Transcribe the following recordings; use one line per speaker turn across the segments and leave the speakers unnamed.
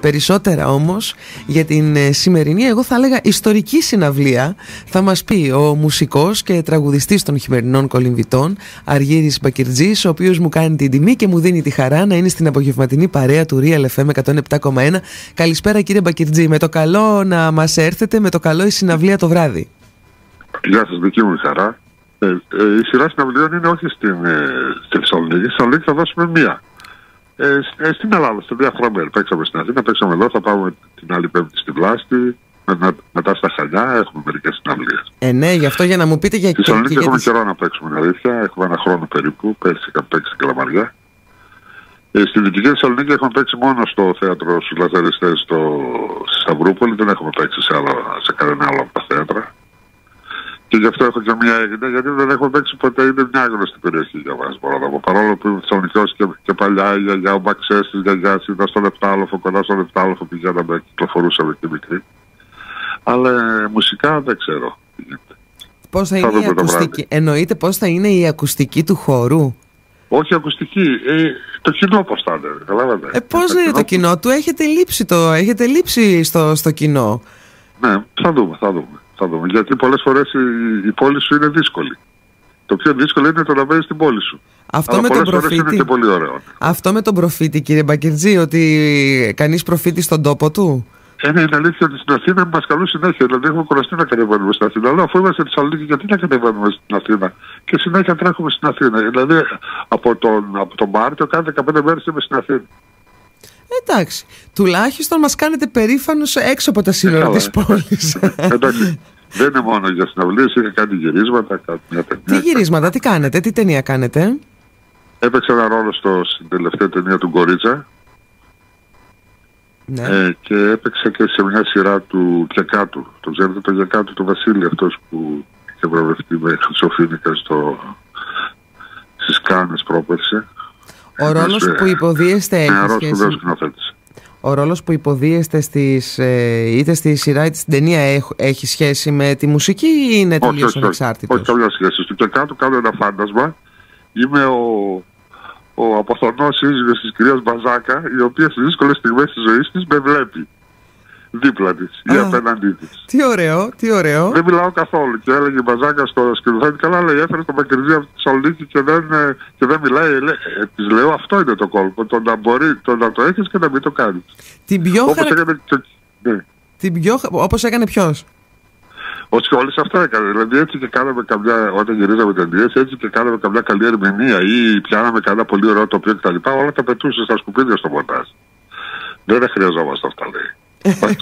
Περισσότερα όμως για την ε, σημερινή εγώ θα έλεγα ιστορική συναυλία θα μας πει ο μουσικός και τραγουδιστής των χειμερινών κολυμβητών Αργύρης Μπακυρτζής ο οποίος μου κάνει την τιμή και μου δίνει τη χαρά να είναι στην απογευματινή παρέα του Real FM 107,1 Καλησπέρα κύριε Μπακυρτζή με το καλό να μας έρθετε με το καλό η συναυλία το βράδυ
Γεια σας δική μου χαρά ε, ε, η σειρά συναυλίων είναι όχι στην, ε, στη Θεσσαλονίκη. Στη Θεσσαλονίκη θα δώσουμε μία. Ε, ε, στην Ελλάδα, στο διάφορα μέρη. Παίξαμε στην Αθήνα, παίξαμε εδώ, θα πάμε την άλλη Πέμπτη στη Βλάστη, με, μετά στα Χαλιά, έχουμε μερικές συναυλίες.
Ε, ναι, γι' αυτό για να μου πείτε για
Στη Θεσσαλονίκη έχουμε τις... καιρό να παίξουμε, αλήθεια. Έχουμε ένα χρόνο περίπου. Πέρσι είχαμε παίξει στην Καλαμαριά. Ε, στη Δυτική Θεσσαλονίκη έχουμε παίξει μόνο στο θέατρο στου Λαζαριστές στο Σταυρούπολη. Δεν έχουμε παίξει σε, άλλο, σε κανένα άλλο από τα θέατρα. Και γι' αυτό έχω και μια έγινα, γιατί δεν έχω παίξει ποτέ. Είναι μια γνωστή περιοχή για μας. Μπορώ να πω. Παρόλο που είμαι Θεσσαλονικό και, και παλιά η γιαγιά, ο Μπαξές τη γιαγιά ήταν στο Λεπτάλοφο, κοντά στο Λεπτάλοφο πηγαίναμε, κυκλοφορούσαμε και μικρή. Αλλά ε, μουσικά δεν ξέρω τι γίνεται.
Πώς θα, είναι η ακουστική, εννοείται πώς θα είναι η ακουστική του χορού.
Όχι ακουστική, ε, το κοινό πώς θα είναι, καταλάβατε.
Ε, πώς είναι κοινό το κοινό του, έχετε λείψει, το, έχετε λείψει στο, στο κοινό.
Ναι, θα δούμε, θα δούμε. Θα δούμε. Γιατί πολλές φορές η, η πόλη σου είναι δύσκολη. Το πιο δύσκολο είναι το να μπαίνει στην πόλη σου.
Αυτό Αλλά με τον προφήτη.
Είναι και πολύ ωραίο.
Αυτό με τον προφήτη, κύριε Μπακερτζή, ότι κανείς προφήτη στον τόπο του;
Ε, ναι, είναι αλήθεια ότι στην Αθήνα μας καλούν συνέχεια. Δηλαδή, έχουμε κουραστεί να κατεβαίνουμε στην Αθήνα. Αλλά αφού είμαστε στη Θεσσαλονίκη, γιατί να κατεβαίνουμε στην Αθήνα; Και συνέχεια τρέχουμε στην Αθήνα. Δηλαδή, από τον, από τον Μάρτιο, κάθε 15 μέρες είμαι στην Αθήνα.
Εντάξει. Τουλάχιστον μας κάνετε περήφανο έξω από τα σύνορα της πόλης.
Εντάξει. Δεν είναι μόνο για συναυλίες, είναι κάτι γυρίσματα, κάτι μια ταινία.
Τι γυρίσματα, τι κάνετε, τι ταινία κάνετε;
Έπαιξε ένα ρόλο στο, στην τελευταία ταινία του Γκορίτσα. Ναι. Ε, και έπαιξε και σε μια σειρά του Κιακάτου. Το ξέρετε το Κιακάτου του Βασίλη, αυτός που είχε βραβευτεί με χρυσοφίνικα στο, στις Κάνες πρόπερση.
Ο ρόλος που υποδίεστε
έχει
σχέση... Ο ρόλος που υποδίεστε στις, ε, είτε στη σειρά είτε στην ταινία έχει σχέση με τη μουσική ή είναι τελείως ανεξάρτητος;
Όχι, καμία σχέση. Στο κάτω κάνω ένα φάντασμα. Είμαι ο, ο αποθονός σύζυγος της κυρίας Μπαζάκα η οποία στις δύσκολες στιγμές της ζωής της με βλέπει δίπλα της ή απέναντί της.
Τι ωραίο, τι ωραίο.
Δεν μιλάω καθόλου. Και έλεγε η Μπαζάκα στο σκηνοθέτη, καλά λέει, έφερε το Μακρυζή από τη Θεσσαλονίκη και δεν, ε, και δεν μιλάει. Ε, της λέω αυτό είναι το κόλπο. Το να μπορεί το να το έχεις και να μην το κάνεις.
Την πιο Όπως έκανε, το... ναι. Την πιο... Όπως έκανε ποιος;
Όχι, όλε αυτά έκανε. Δηλαδή έτσι και κάναμε καμιά, όταν γυρίζαμε ταινίε, έτσι και κάναμε καμιά καλή ερμηνεία ή πιάναμε κανένα πολύ ωραίο τοπίο κτλ. Όλα τα πετούσες στα σκουπίδια στο μοντάζ. Δεν χρειαζόμαστε αυτά, λέει.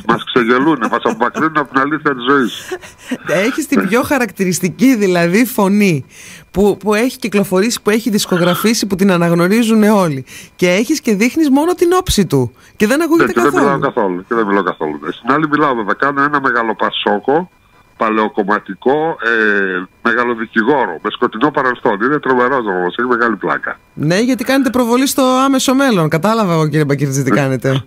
Μα ξεγελούν, μας απομακρύνουν από την αλήθεια της ζωής.
Έχεις την πιο χαρακτηριστική δηλαδή φωνή που, που έχει κυκλοφορήσει, που έχει δισκογραφήσει, που την αναγνωρίζουν όλοι. Και έχεις και δείχνεις μόνο την όψη του. Και δεν ακούγεται
ναι, καθόλου. Δεν μιλάω καθόλου. Και δεν μιλάω καθόλου. Στην άλλη μιλάω βέβαια. Κάνω ένα μεγάλο πασόκο, παλαιοκομματικό, ε, μεγαλοδικηγόρο, με σκοτεινό παρελθόν. Είναι τρομερό όμω, έχει μεγάλη πλάκα.
Ναι, γιατί κάνετε προβολή στο άμεσο μέλλον. Κατάλαβα εγώ κύριε Μπακυρτζή τι κάνετε.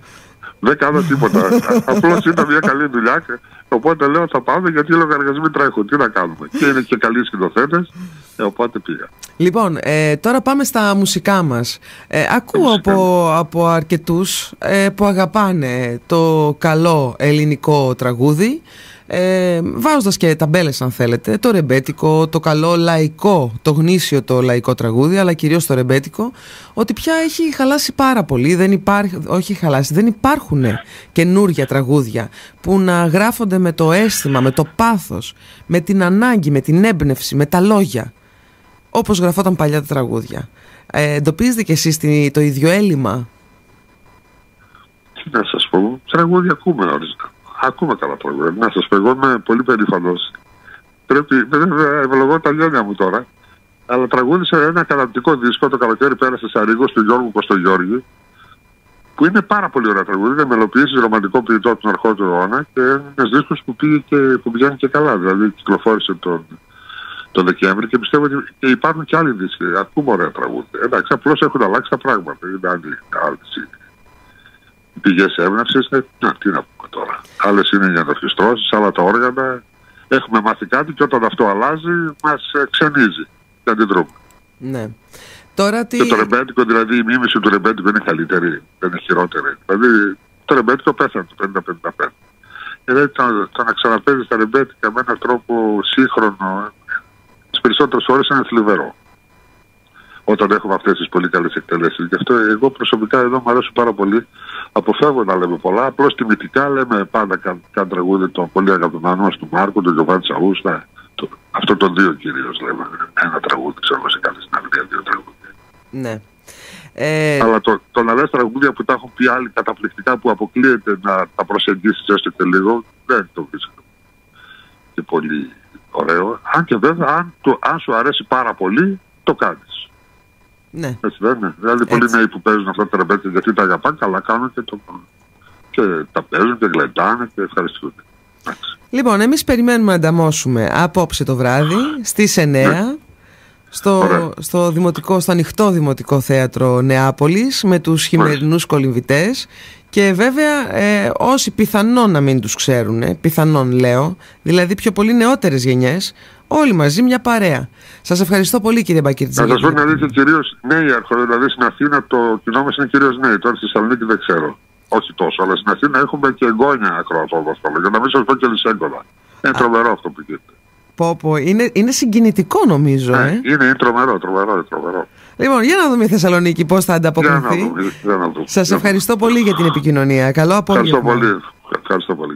Δεν κάνω τίποτα. Απλώς ήταν μια καλή δουλειά. Οπότε λέω θα πάμε γιατί οι λογαριασμοί τρέχουν. Τι να κάνουμε. Και είναι και καλοί σκηνοθέτες. Ε, οπότε πήγα.
Λοιπόν, ε, τώρα πάμε στα μουσικά μας. Ε, ακούω από, από αρκετούς ε, που αγαπάνε το καλό ελληνικό τραγούδι ε, βάζοντας και ταμπέλες αν θέλετε το ρεμπέτικο, το καλό λαϊκό το γνήσιο το λαϊκό τραγούδι αλλά κυρίως το ρεμπέτικο ότι πια έχει χαλάσει πάρα πολύ δεν υπάρχει, όχι χαλάσει, δεν υπάρχουν καινούργια τραγούδια που να γράφονται με το αίσθημα, με το πάθος με την ανάγκη, με την έμπνευση, με τα λόγια όπως γραφόταν παλιά τα τραγούδια. Ε, εντοπίζετε κι εσείς το ίδιο έλλειμμα;
Τι να σας πω, τραγούδια ακούμε ορισμένα Ακούμε καλά τραγούδια. Να σας πω, εγώ είμαι πολύ περήφανος. Πρέπει, βέβαια, ευλογώ τα λιόνια μου τώρα. Αλλά τραγούδισα ένα καταπληκτικό δίσκο το καλοκαίρι πέρασε σε Αρήγο του Γιώργου Κωστογιώργη. Που είναι πάρα πολύ ωραία τραγούδια. Είναι μελοποιήσει ρομαντικό ποιητό από τον αρχό του αιώνα και ένας δίσκος που, πήγε και, που πηγαίνει και καλά. Δηλαδή κυκλοφόρησε τον, τον Δεκέμβρη και πιστεύω ότι και υπάρχουν και άλλοι δίσκοι. Ακούμε ωραία τραγούδια. Εντάξει, απλώς έχουν αλλάξει τα πράγματα. Είναι άλλη, άλλη πηγές έμπνευσης. Ε, να, τι να πούμε τώρα. Άλλες είναι οι αναρχιστρώσει, άλλα τα όργανα. Έχουμε μάθει κάτι και όταν αυτό αλλάζει, μας ξενίζει και αντιδρούμε.
Ναι. Τώρα τι...
Και το ρεμπέτικο, δηλαδή η μίμηση του ρεμπέτικου είναι καλύτερη, δεν είναι χειρότερη. Δηλαδή Το ρεμπέτικο πέθανε το 50-55. Δηλαδή το, το να ξαναπέζεις τα ρεμπέτικα με έναν τρόπο σύγχρονο, τις περισσότερες ώρες είναι θλιβερό. Όταν έχουμε αυτές τις πολύ καλές εκτελέσεις. Γι' αυτό εγώ προσωπικά εδώ μου αρέσει πάρα πολύ. Αποφεύγω να λέμε πολλά. Απλώς τιμητικά λέμε πάντα κάτι τραγούδι των πολύ αγαπημένων μας του Μάρκου, του Γιωβάνη Σαούστα. Το, αυτό το δύο κυρίως λέμε. Ένα τραγούδι, ξέρω σε κάθε συναυλία, δύο τραγούδια.
Ναι. Ε...
Αλλά το, το να λες τραγούδια που τα έχουν πει άλλοι καταπληκτικά που αποκλείεται να τα προσεγγίσεις έστω και λίγο, δεν το βρίσκω και πολύ ωραίο. Αν και βέβαια, αν, το, αν σου αρέσει πάρα πολύ, το κάνεις.
Ναι.
Έτσι δεν είναι. Δηλαδή, πολλοί νέοι που παίζουν αυτά τα ρεμπέτια γιατί τα αγαπάνε, καλά κάνουν και, το, και τα παίζουν και γλεντάνε και ευχαριστούν.
Λοιπόν, εμείς περιμένουμε να ανταμώσουμε απόψε το βράδυ στις 9 ναι στο, στο, δημοτικό, στο ανοιχτό Δημοτικό Θέατρο Νεάπολης με τους χειμερινούς κολυμβητές και βέβαια ε, όσοι πιθανόν να μην τους ξέρουν, πιθανόν λέω, δηλαδή πιο πολύ νεότερες γενιές, όλοι μαζί μια παρέα. Σας ευχαριστώ πολύ κύριε Μπακίρτζη.
Να σας πω την αλήθεια κυρίως νέοι έρχονται, δηλαδή στην Αθήνα το κοινό μας είναι κυρίως νέοι, τώρα στη Θεσσαλονίκη δεν ξέρω. Όχι τόσο, αλλά στην Αθήνα έχουμε και εγγόνια ακροατόδοστολα, για να μην σας πω και λισέγκολα. Είναι τρομερό αυτό που γίνεται.
Πω, πω. Είναι, είναι συγκινητικό νομίζω.
Ναι,
ε.
είναι, είναι τρομερό, τρομερό, τρομερό.
Λοιπόν, για να δούμε η Θεσσαλονίκη πώς θα ανταποκριθεί.
Σας
ευχαριστώ πολύ για την επικοινωνία. Καλό απόγευμα.
Ευχαριστώ πολύ. Ευχαριστώ πολύ.